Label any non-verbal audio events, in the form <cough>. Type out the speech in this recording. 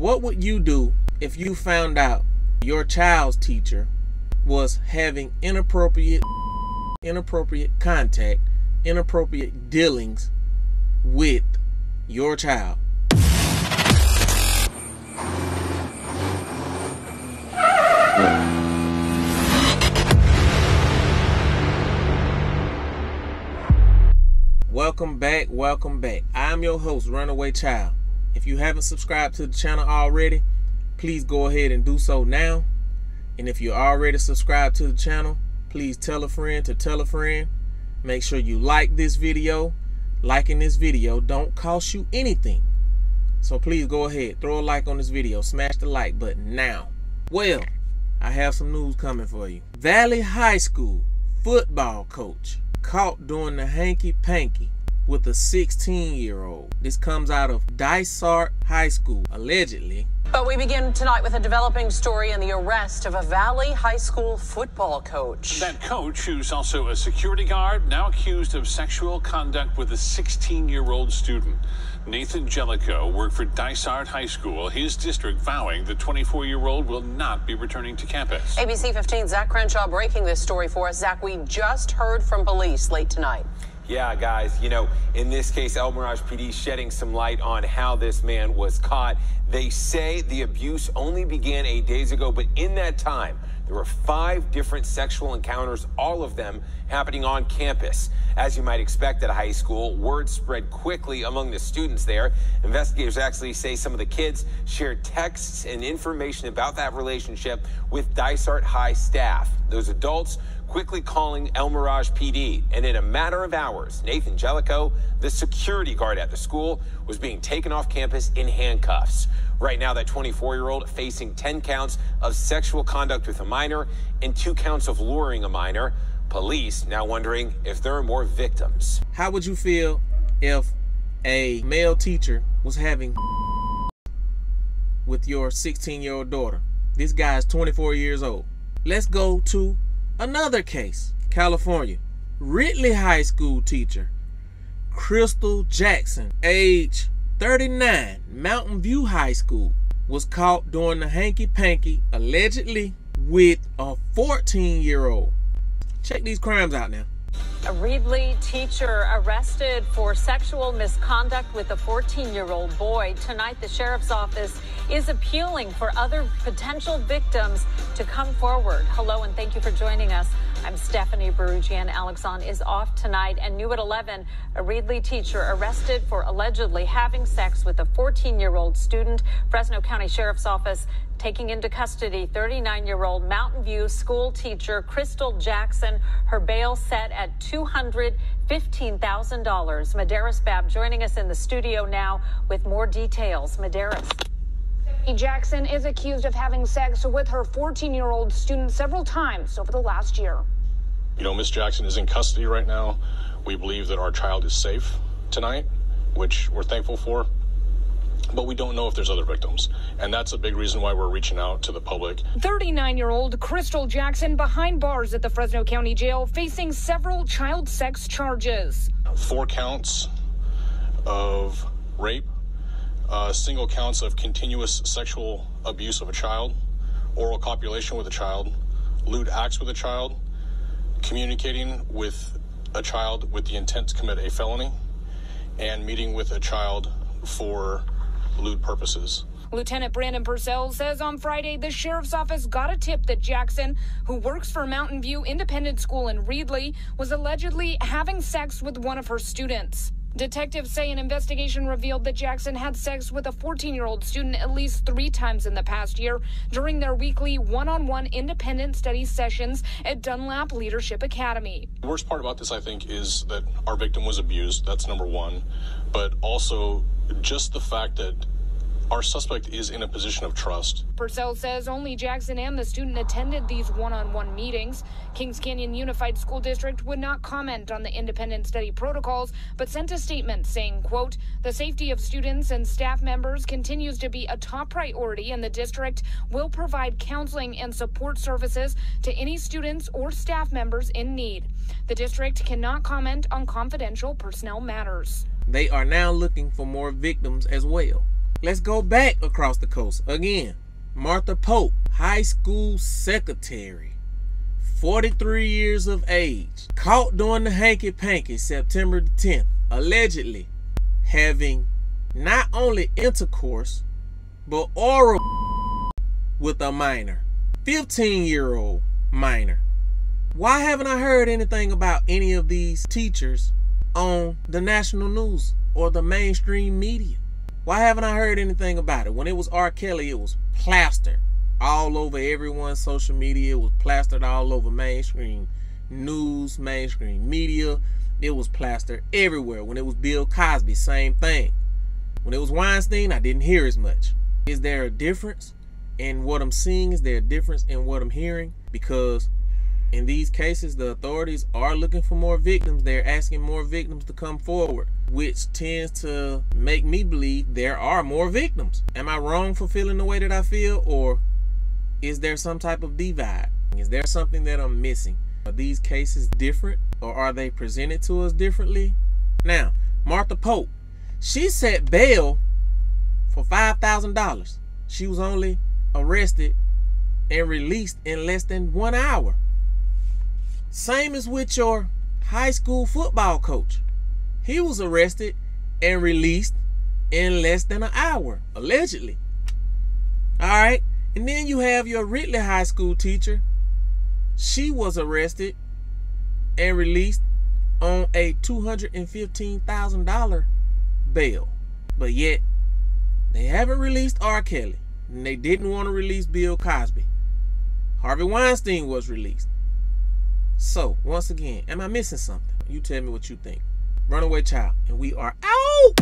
What would you do if you found out your child's teacher was having inappropriate inappropriate contact, inappropriate dealings with your child? Welcome back, welcome back. I'm your host, Runaway Child. If you haven't subscribed to the channel already, please go ahead and do so now. And if you're already subscribed to the channel, please tell a friend to tell a friend. Make sure you like this video. Liking this video don't cost you anything. So please go ahead, throw a like on this video, smash the like button now. Well, I have some news coming for you. Valley High School football coach caught doing the hanky panky with a 16 year old. This comes out of Dysart High School, allegedly. But we begin tonight with a developing story and the arrest of a Valley High School football coach. That coach, who's also a security guard, now accused of sexual conduct with a 16 year old student. Nathan Jellicoe worked for Dysart High School, his district vowing the 24 year old will not be returning to campus. ABC 15 Zach Crenshaw breaking this story for us. Zach, we just heard from police late tonight. Yeah, guys, you know, in this case, El Mirage PD shedding some light on how this man was caught. They say the abuse only began eight days ago, but in that time, there were five different sexual encounters, all of them happening on campus. As you might expect at a high school, word spread quickly among the students there. Investigators actually say some of the kids shared texts and information about that relationship with Dysart High staff. Those adults quickly calling El Mirage PD. And in a matter of hours, Nathan Jellicoe, the security guard at the school, was being taken off campus in handcuffs. Right now, that 24 year old facing 10 counts of sexual conduct with a minor and two counts of luring a minor. Police now wondering if there are more victims. How would you feel if a male teacher was having with your 16 year old daughter? This guy is 24 years old. Let's go to Another case, California. Ridley High School teacher, Crystal Jackson, age 39, Mountain View High School, was caught doing the hanky panky allegedly with a 14 year old. Check these crimes out now. A Reedley teacher arrested for sexual misconduct with a 14 year old boy. Tonight, the sheriff's office is appealing for other potential victims to come forward. Hello, and thank you for joining us. I'm Stephanie Barugian. Alexan is off tonight, and new at 11, a Reedley teacher arrested for allegedly having sex with a 14 year old student. Fresno County Sheriff's Office taking into custody 39 year old Mountain View school teacher Crystal Jackson. Her bail set at $215,000. Madaris Bab joining us in the studio now with more details. Madaris. Jackson is accused of having sex with her 14 year old student several times over the last year. You know, Miss Jackson is in custody right now. We believe that our child is safe tonight, which we're thankful for but we don't know if there's other victims. And that's a big reason why we're reaching out to the public. 39 year old Crystal Jackson behind bars at the Fresno County Jail facing several child sex charges. Four counts of rape, uh, single counts of continuous sexual abuse of a child, oral copulation with a child, lewd acts with a child, communicating with a child with the intent to commit a felony, and meeting with a child for lewd purposes. Lieutenant Brandon Purcell says on Friday the sheriff's office got a tip that Jackson, who works for Mountain View Independent School in Reedley, was allegedly having sex with one of her students. Detectives say an investigation revealed that Jackson had sex with a 14 year old student at least three times in the past year during their weekly one on one independent study sessions at Dunlap Leadership Academy. The worst part about this, I think, is that our victim was abused. That's number one. But also, just the fact that our suspect is in a position of trust. Purcell says only Jackson and the student attended these one on one meetings. Kings Canyon Unified School District would not comment on the independent study protocols, but sent a statement saying, quote, the safety of students and staff members continues to be a top priority, and the district will provide counseling and support services to any students or staff members in need. The district cannot comment on confidential personnel matters. They are now looking for more victims as well. Let's go back across the coast again. Martha Pope, high school secretary, 43 years of age, caught doing the hanky panky September the 10th, allegedly having not only intercourse but oral <laughs> with a minor, 15 year old minor. Why haven't I heard anything about any of these teachers on the national news or the mainstream media? Why haven't I heard anything about it? When it was R. Kelly, it was plastered all over everyone's social media. It was plastered all over mainstream news, mainstream media. It was plastered everywhere. When it was Bill Cosby, same thing. When it was Weinstein, I didn't hear as much. Is there a difference in what I'm seeing? Is there a difference in what I'm hearing? Because in these cases, the authorities are looking for more victims. They're asking more victims to come forward, which tends to make me believe there are more victims. Am I wrong for feeling the way that I feel, or is there some type of divide? Is there something that I'm missing? Are these cases different, or are they presented to us differently? Now, Martha Pope, she set bail for $5,000. She was only arrested and released in less than one hour. Same as with your high school football coach. He was arrested and released in less than an hour, allegedly. All right. And then you have your Ridley High School teacher. She was arrested and released on a $215,000 bail. But yet, they haven't released R. Kelly. And they didn't want to release Bill Cosby. Harvey Weinstein was released. So, once again, am I missing something? You tell me what you think. Runaway Child, and we are out!